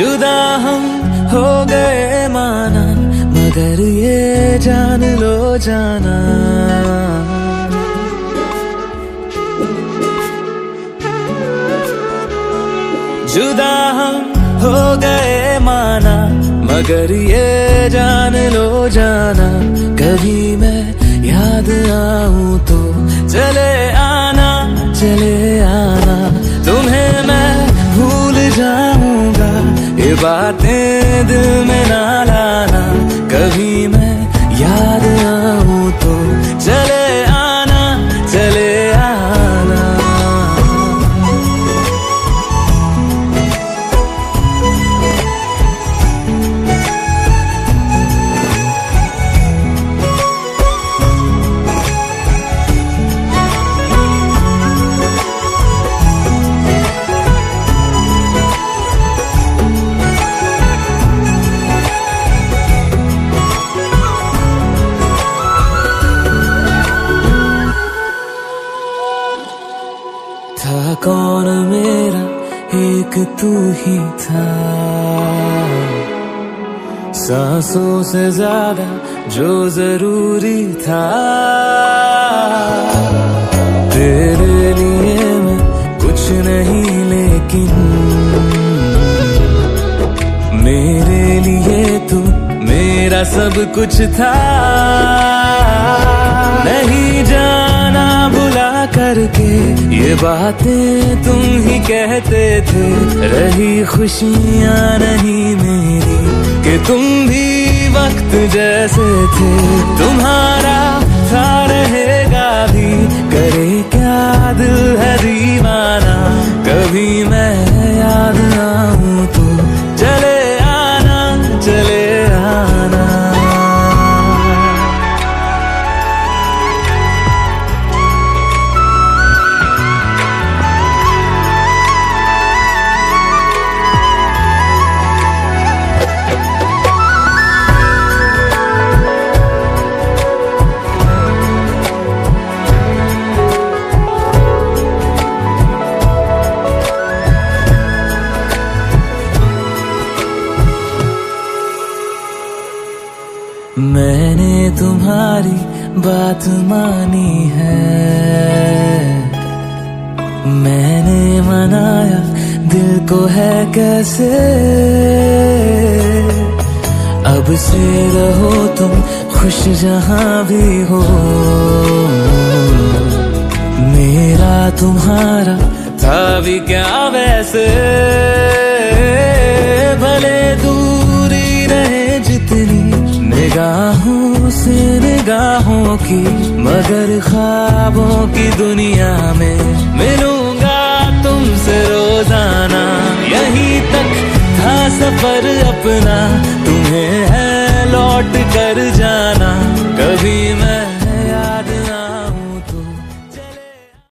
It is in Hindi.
जुदा हम हो गए माना, मगर ये जान लो जाना। जुदा हम हो गए माना, मगर ये जान लो जाना। कभी मैं याद आऊँ तो चले आना, चले दिल में ना लाना कभी मैं याद था कौन मेरा एक तू ही था? सांसों से ज़्यादा जो ज़रूरी था। तेरे लिए मैं कुछ नहीं, लेकिन मेरे लिए तू मेरा सब कुछ था। नहीं करके ये बातें तुम ही कहते थे। रही खुशियाँ नहीं मेरी कि तुम भी वक्त जैसे थे। तुम्हारा था रहेगा भी। करे क्या दिल है दीवाना? कभी मैं मैंने तुम्हारी बात मानी है। मैंने मनाया दिल को है कैसे? अब से रहो तुम खुश जहाँ भी हो। मेरा तुम्हारा था भी क्या वैसे? भले दूरी रहे निगाहों की, मगर ख्वाबों की दुनिया में मिलूँगा तुमसे रोज़ाना। यहीं तक था सफ़र अपना